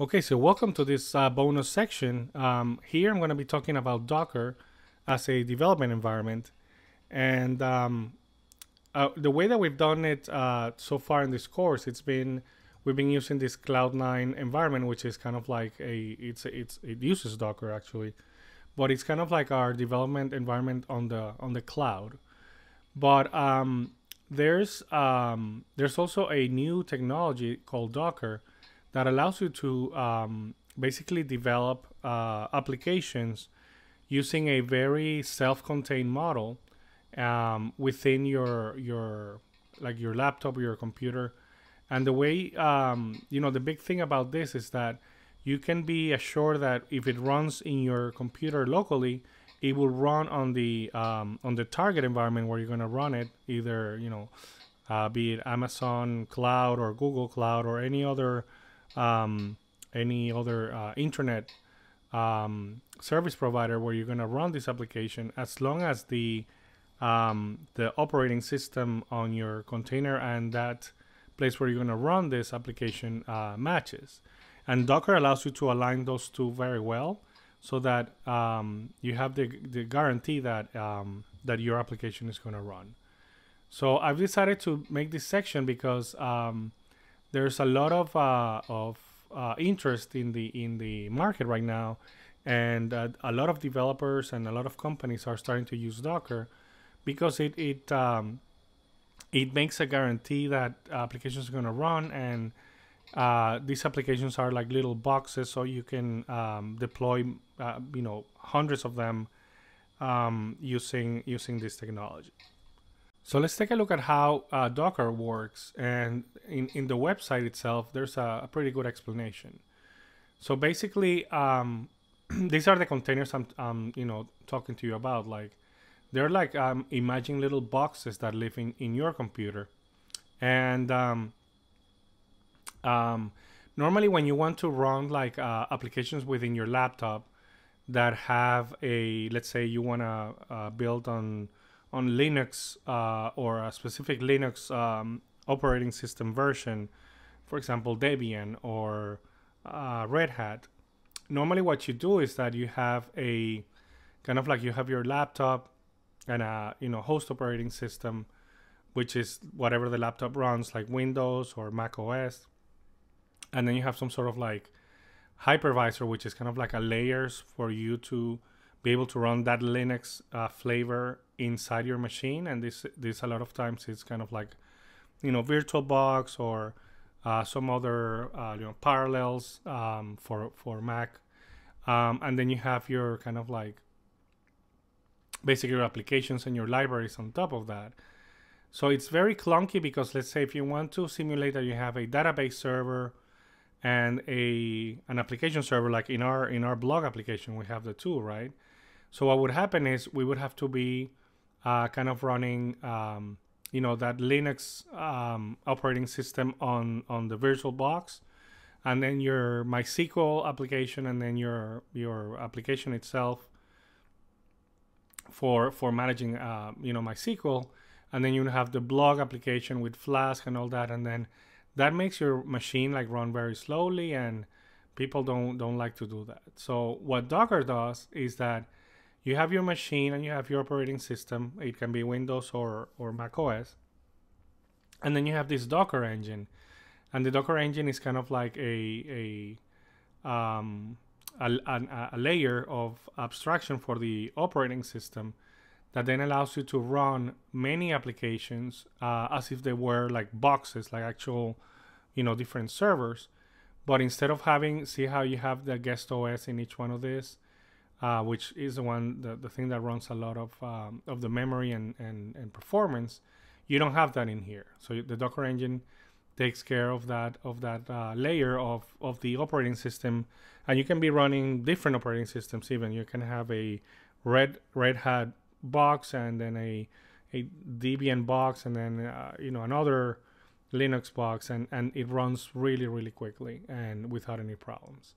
Okay, so welcome to this uh, bonus section. Um, here I'm going to be talking about Docker as a development environment. And um, uh, the way that we've done it uh, so far in this course, it's been we've been using this Cloud9 environment, which is kind of like a it's it's it uses Docker actually, but it's kind of like our development environment on the on the cloud. But um, there's um, there's also a new technology called Docker that allows you to um, basically develop uh, applications using a very self-contained model um, within your your like your laptop or your computer. And the way um, you know the big thing about this is that you can be assured that if it runs in your computer locally, it will run on the um, on the target environment where you're going to run it, either you know, uh, be it Amazon Cloud or Google Cloud or any other um, any other uh, internet um, service provider where you're going to run this application as long as the um, the operating system on your container and that place where you're going to run this application uh, matches. And Docker allows you to align those two very well so that um, you have the, the guarantee that, um, that your application is going to run. So I've decided to make this section because um, there's a lot of uh, of uh, interest in the in the market right now, and uh, a lot of developers and a lot of companies are starting to use Docker because it it um, it makes a guarantee that applications are going to run and uh, these applications are like little boxes so you can um, deploy uh, you know hundreds of them um, using using this technology so let's take a look at how uh, Docker works. And in, in the website itself, there's a, a pretty good explanation. So basically, um, these are the containers I'm, you know, talking to you about. Like, they're like um, imagine little boxes that live in, in your computer. And um, um, normally, when you want to run like uh, applications within your laptop that have a, let's say you want to uh, build on on Linux uh, or a specific Linux um, operating system version, for example, Debian or uh, Red Hat, normally what you do is that you have a kind of like you have your laptop and a you know host operating system, which is whatever the laptop runs, like Windows or Mac OS, and then you have some sort of like hypervisor, which is kind of like a layers for you to be able to run that Linux uh, flavor inside your machine. And this this a lot of times it's kind of like, you know, VirtualBox or uh, some other uh, you know parallels um, for for Mac. Um, and then you have your kind of like basically your applications and your libraries on top of that. So it's very clunky because let's say if you want to simulate that you have a database server and a an application server like in our in our blog application we have the two right so what would happen is we would have to be uh, kind of running, um, you know, that Linux um, operating system on on the VirtualBox, and then your MySQL application, and then your your application itself for for managing, uh, you know, MySQL, and then you have the blog application with Flask and all that, and then that makes your machine like run very slowly and people don't don't like to do that. So what docker does is that you have your machine and you have your operating system. It can be Windows or, or Mac OS. And then you have this Docker engine. And the Docker engine is kind of like a, a, um, a, a, a layer of abstraction for the operating system that then allows you to run many applications uh, as if they were like boxes, like actual, you know, different servers. But instead of having, see how you have the guest OS in each one of these, uh, which is the one the, the thing that runs a lot of um, of the memory and, and and performance you don't have that in here. So the docker engine takes care of that of that uh, layer of of the operating system and you can be running different operating systems even. You can have a red red hat box and then a a debian box and then uh, you know another linux box and and it runs really really quickly and without any problems